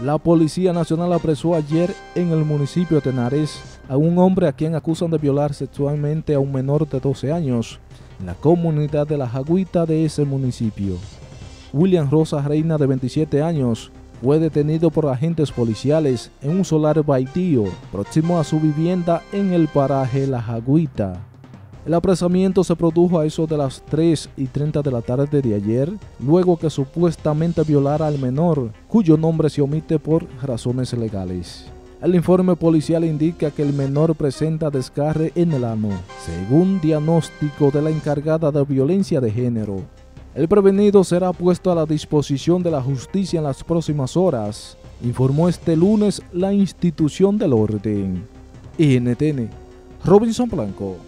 La Policía Nacional apresó ayer en el municipio de Tenares a un hombre a quien acusan de violar sexualmente a un menor de 12 años en la comunidad de La Jagüita de ese municipio. William Rosa Reina, de 27 años, fue detenido por agentes policiales en un solar baitío próximo a su vivienda en el paraje La Jagüita. El apresamiento se produjo a eso de las 3 y 30 de la tarde de ayer, luego que supuestamente violara al menor, cuyo nombre se omite por razones legales. El informe policial indica que el menor presenta descarre en el ano, según diagnóstico de la encargada de violencia de género. El prevenido será puesto a la disposición de la justicia en las próximas horas, informó este lunes la institución del orden. NTN, Robinson Blanco.